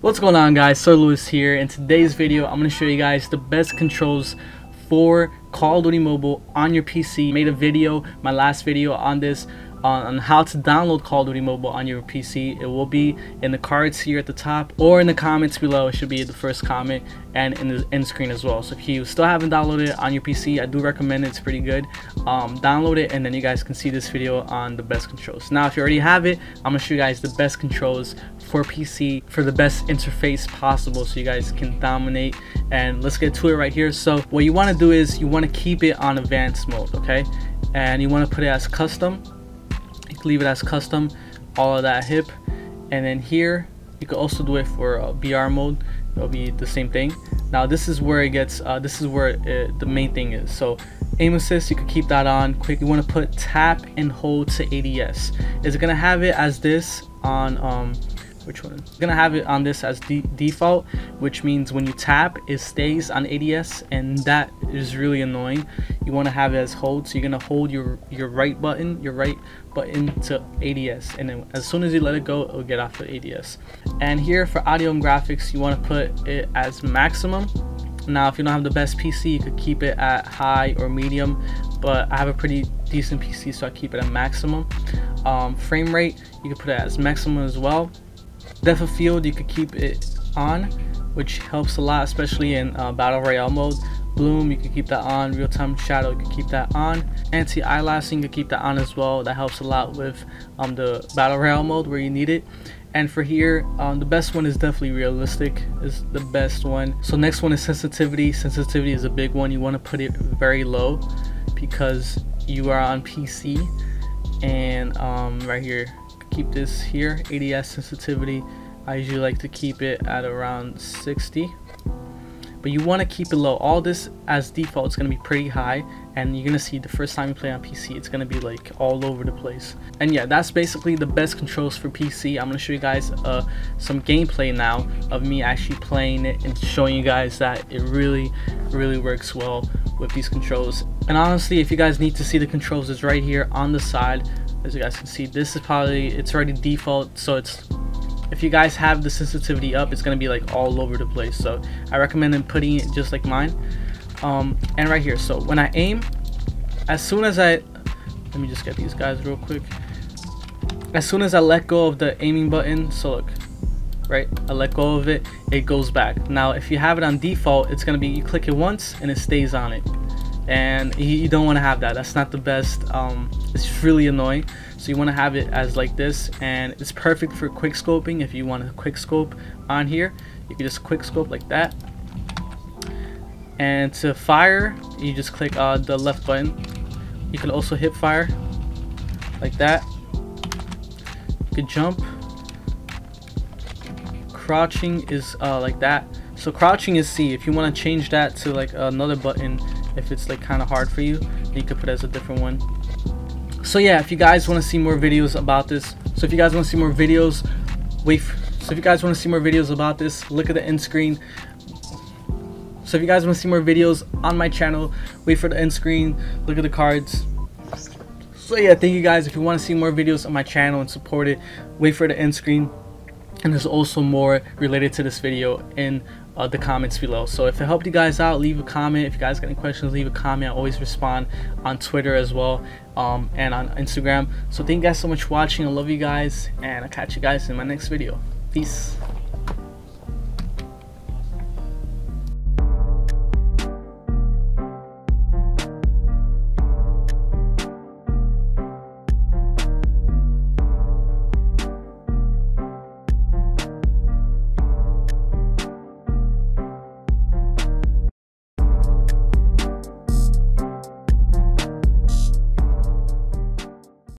What's going on guys, Sir Luis here. In today's video, I'm going to show you guys the best controls for Call of Duty Mobile on your PC. I made a video, my last video on this, on, on how to download Call of Duty Mobile on your PC. It will be in the cards here at the top or in the comments below. It should be the first comment and in the end screen as well. So if you still haven't downloaded it on your PC, I do recommend it. It's pretty good. Um, download it and then you guys can see this video on the best controls. Now if you already have it, I'm gonna show you guys the best controls for PC for the best interface possible so you guys can dominate and let's get to it right here. So what you want to do is you want to keep it on advanced mode, okay? And you want to put it as custom leave it as custom all of that hip. And then here you can also do it for uh, BR mode. It'll be the same thing. Now this is where it gets uh, this is where it, the main thing is. So aim assist you can keep that on. Quick you want to put tap and hold to ADS is it gonna have it as this on um, which one? I'm gonna have it on this as de default, which means when you tap, it stays on ADS, and that is really annoying. You want to have it as hold, so you're gonna hold your your right button, your right button to ADS, and then as soon as you let it go, it'll get off of ADS. And here for audio and graphics, you want to put it as maximum. Now, if you don't have the best PC, you could keep it at high or medium, but I have a pretty decent PC, so I keep it at maximum. Um, frame rate, you can put it as maximum as well depth of field you could keep it on which helps a lot especially in uh, battle royale mode. Bloom you can keep that on. Real-time shadow you can keep that on. Anti-aliasing you can keep that on as well. That helps a lot with um, the battle royale mode where you need it. And for here um, the best one is definitely realistic is the best one. So next one is sensitivity. Sensitivity is a big one. You want to put it very low because you are on PC and um, right here keep this here. ADS sensitivity I usually like to keep it at around 60 but you want to keep it low. All this as default it's going to be pretty high and you're going to see the first time you play on PC it's going to be like all over the place. And yeah that's basically the best controls for PC I'm going to show you guys uh, some gameplay now of me actually playing it and showing you guys that it really really works well with these controls. And honestly if you guys need to see the controls it's right here on the side as you guys can see this is probably it's already default so it's if you guys have the sensitivity up it's gonna be like all over the place. So I recommend them putting it just like mine. Um, and right here so when I aim as soon as I let me just get these guys real quick. As soon as I let go of the aiming button so look right I let go of it it goes back. Now if you have it on default it's gonna be you click it once and it stays on it and you, don't want to have that. That's not the best um, it's really annoying. So you want to have it as like this and it's perfect for quick scoping. If you want to quick scope on here you can just quick scope like that. And to fire you just click uh, the left button. You can also hip fire like that. You can jump. Crouching is uh, like that. So crouching is C. If you want to change that to like another button if it's like kind of hard for you you could put as a different one. So yeah if you guys want to see more videos about this so if you guys want to see more videos wait so if you guys want to see more videos about this look at the end screen. So if you guys want to see more videos on my channel wait for the end screen look at the cards. So yeah thank you guys. If you want to see more videos on my channel and support it wait for the end screen and there's also more related to this video in uh, the comments below. So if it helped you guys out, leave a comment. If you guys got any questions, leave a comment. I always respond on Twitter as well um, and on Instagram. So thank you guys so much for watching. I love you guys and I'll catch you guys in my next video. Peace.